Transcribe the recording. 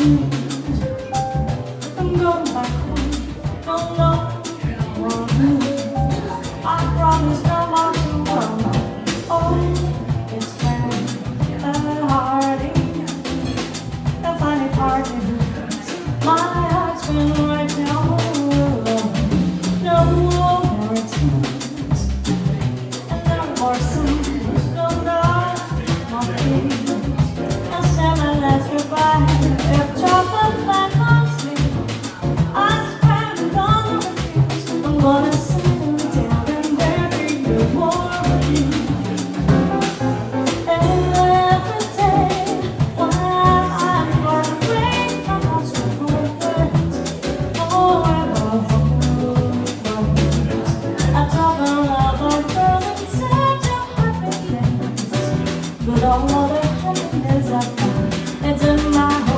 I'm going back home. Don't know where I'm wrong. I promise no more to come. Oh, it's been a heartache. A funny part. My heart's been don't wanna I find it's in my heart.